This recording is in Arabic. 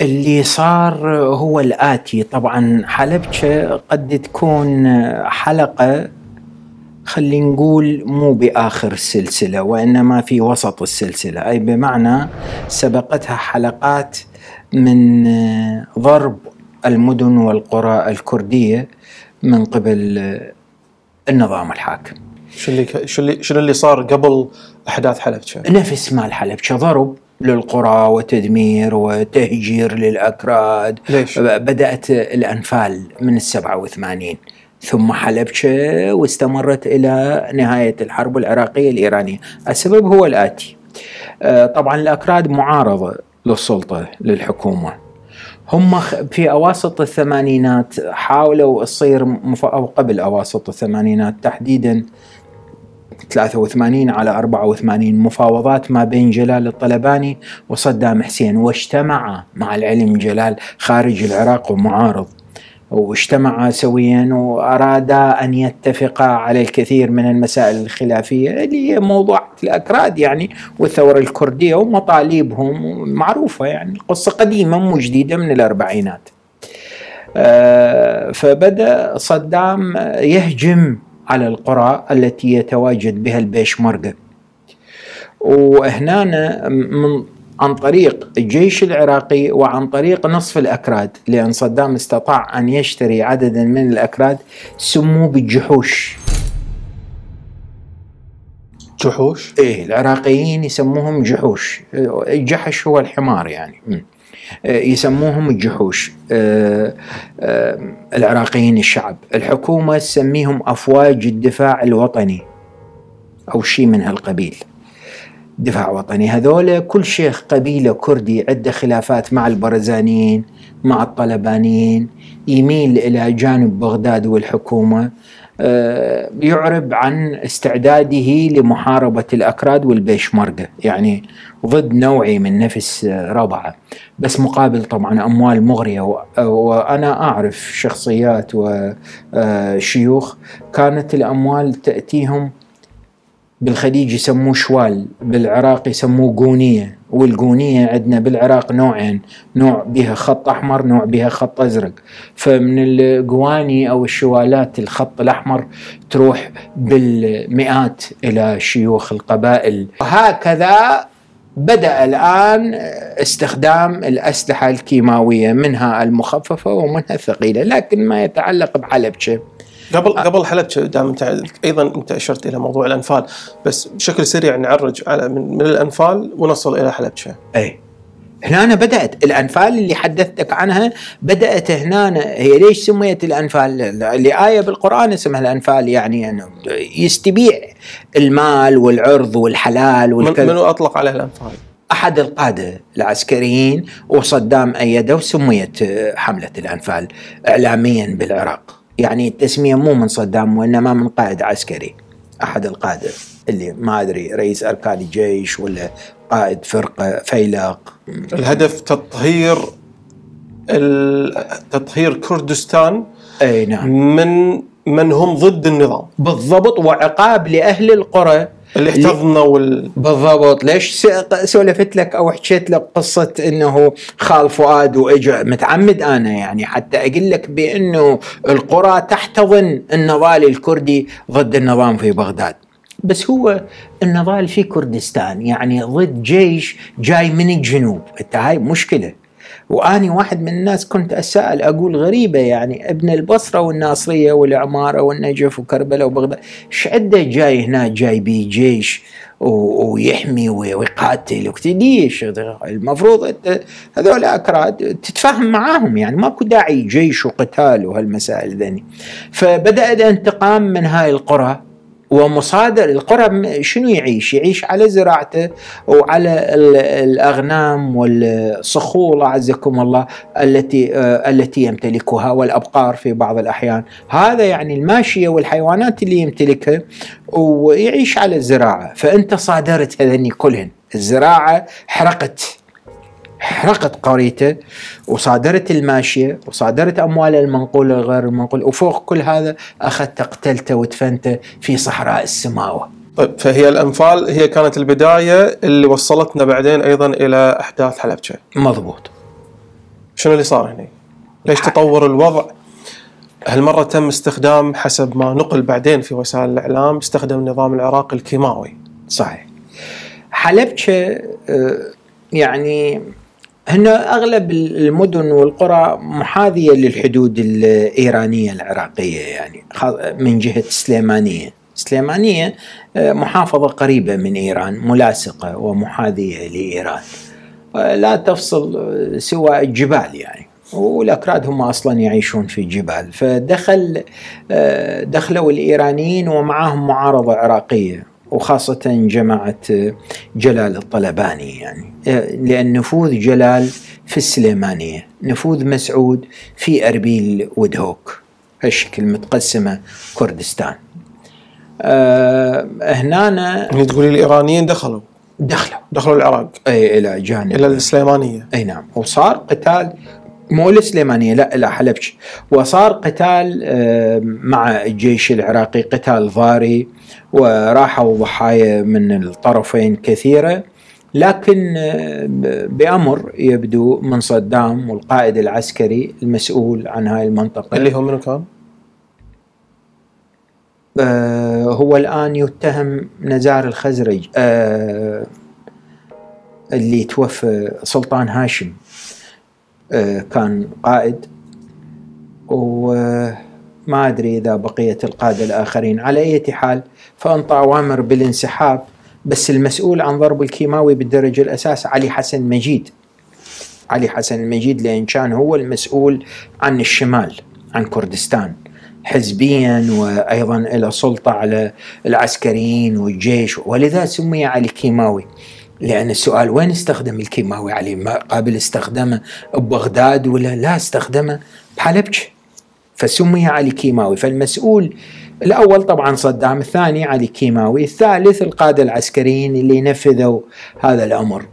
اللي صار هو الآتي. طبعا حلبشة قد تكون حلقة خلينا نقول مو بآخر السلسلة وإنما في وسط السلسلة. أي بمعنى سبقتها حلقات من ضرب المدن والقرى الكردية من قبل النظام الحاكم. شو اللي شو اللي شنو اللي صار قبل أحداث حلبشة؟ نفس مال حلبشة ضرب للقرى وتدمير وتهجير للأكراد ليش؟ بدأت الأنفال من السبعة وثمانين ثم حلبشة واستمرت إلى نهاية الحرب العراقية الإيرانية السبب هو الآتي آه، طبعا الأكراد معارضة للسلطة للحكومة هم في أواسط الثمانينات حاولوا تصير. أو قبل أواسط الثمانينات تحديدا 83 على 84 مفاوضات ما بين جلال الطلباني وصدام حسين واجتمع مع العلم جلال خارج العراق ومعارض. واجتمعا سويا وأرادا أن يتفقا على الكثير من المسائل الخلافية اللي هي موضوع الأكراد يعني والثورة الكردية ومطالبهم معروفة يعني قصة قديمة مو جديدة من الأربعينات. آه، فبدأ صدام يهجم على القرى التي يتواجد بها البيشمركة وهنا من عن طريق الجيش العراقي وعن طريق نصف الأكراد لأن صدام استطاع أن يشتري عددا من الأكراد سموا بالجحوش جحوش؟ إيه العراقيين يسموهم جحوش. الجحش هو الحمار يعني. يسموهم الجحوش آه، آه، العراقيين الشعب. الحكومة تسميهم أفواج الدفاع الوطني أو شيء من هالقبيل. دفاع وطني. هذول كل شيخ قبيلة كردي عنده خلافات مع البرزانيين مع الطلبانيين يميل إلى جانب بغداد والحكومة آه، يعرب عن استعداده لمحاربة الأكراد والبيشمركة. يعني ضد نوعي من نفس ربعة. بس مقابل طبعا أموال مغرية. وأنا أعرف شخصيات وشيوخ كانت الأموال تأتيهم بالخليج يسموه شوال بالعراق يسموه قونية والقونية عندنا بالعراق نوعين نوع بها خط أحمر نوع بها خط أزرق. فمن القواني أو الشوالات الخط الأحمر تروح بالمئات إلى شيوخ القبائل. هكذا بدأ الآن استخدام الأسلحة الكيماوية منها المخففة ومنها الثقيلة لكن ما يتعلق بحلبشة قبل آه. قبل حلبت دام انت أيضا انت اشرت إلى موضوع الأنفال بس بشكل سريع نعرج على من, من الأنفال ونصل إلى حلبشه. إي هنا بدأت الأنفال اللي حدثتك عنها بدأت هنا هي ليش سميت الأنفال لآية بالقرآن اسمها الأنفال يعني أنه يستبيع المال والعرض والحلال والكذب منو أطلق عليه الأنفال؟ أحد القادة العسكريين وصدام أيده وسميت حملة الأنفال إعلاميا بالعراق يعني التسمية مو من صدام وإنما من قائد عسكري. أحد القادة اللي ما أدري رئيس أركان الجيش ولا قائد فرقة فيلق. الهدف تطهير تطهير كردستان أي نعم. من من هم ضد النظام. بالضبط وعقاب لأهل القرى اللي احتضنوا وال... بالضبط. ليش سولفت لك أو حكيت لك قصة إنه خال فؤاد واجا متعمد أنا يعني حتى أقول لك بأنه القرى تحتضن النضال الكردي ضد النظام في بغداد. بس هو النضال في كردستان يعني ضد جيش جاي من الجنوب. أنت هاي مشكلة. وأني واحد من الناس كنت أسأل أقول غريبة يعني ابن البصرة والناصرية والعمارة والنجف وكربلاء وبغداد إيش عنده جاي هنا جاي بيه جيش ويحمي ويقاتل ليش؟ المفروض هذول اكراد تتفاهم معاهم يعني ماكو داعي جيش وقتال وهالمسائل ذني. فبدأ الانتقام من هاي القرى. ومصادر القرى شنو يعيش؟ يعيش على زراعته وعلى الأغنام والصخور اعزكم الله التي آه، التي يمتلكها والأبقار في بعض الأحيان، هذا يعني الماشية والحيوانات اللي يمتلكها ويعيش على الزراعة، فأنت صادرت هذني كلهن، الزراعة حرقت. حرقت قريته وصادرت الماشية وصادرت امواله المنقوله الغير المنقوله وفوق كل هذا أخذت قتلته ودفنته في صحراء السماوة. طيب فهي الأنفال هي كانت البداية اللي وصلتنا بعدين أيضا إلى أحداث حلبشه. مضبوط. شنو اللي صار هنا؟ ليش تطور الوضع؟ هالمرة تم استخدام حسب ما نقل بعدين في وسائل الإعلام استخدم النظام العراقي الكيماوي صحيح حلبشة آه، يعني هن أغلب المدن والقرى محاذية للحدود الإيرانية العراقية يعني من جهة سليمانية. سليمانية آه، محافظة قريبة من إيران ملاصقة ومحاذية لإيران. آه، لا تفصل سوى الجبال يعني. والاكراد هم أصلا يعيشون في جبال. فدخل دخلوا الإيرانيين ومعهم معارضة عراقية. وخاصة جماعة جلال الطلباني يعني. لأن نفوذ جلال في السليمانية نفوذ مسعود في أربيل ودهوك هالشكل متقسمة كردستان. أه هنا يعني تقولي الإيرانيين دخلوا؟ دخلوا. دخلوا العراق؟ اي إلى جانب. إلى السليمانية؟ أي نعم. وصار قتال مو السليمانيه لا لا حلبش. وصار قتال مع الجيش العراقي قتال ضاري وراحوا ضحايا من الطرفين كثيرة. لكن بأمر يبدو من صدام والقائد العسكري المسؤول عن هاي المنطقة. اللي هو منو كان؟ آه هو الآن يتهم نزار الخزرج آه اللي توفى سلطان هاشم. آه كان قائد. وما أدري إذا بقية القادة الآخرين. على أي حال فانطى أوامر بالانسحاب بس المسؤول عن ضرب الكيماوي بالدرجة الأساس علي حسن مجيد. علي حسن المجيد لأن كان هو المسؤول عن الشمال عن كردستان حزبيا وأيضا له سلطة على العسكريين والجيش ولذا سمي علي كيماوي. لأن السؤال وين استخدم الكيماوي علي؟ ما قابل استخدمه ببغداد ولا لا استخدمه؟ بحلبش فسمي علي كيماوي. فالمسؤول الأول طبعا صدام الثاني علي كيماوي الثالث القادة العسكريين اللي نفذوا هذا الأمر.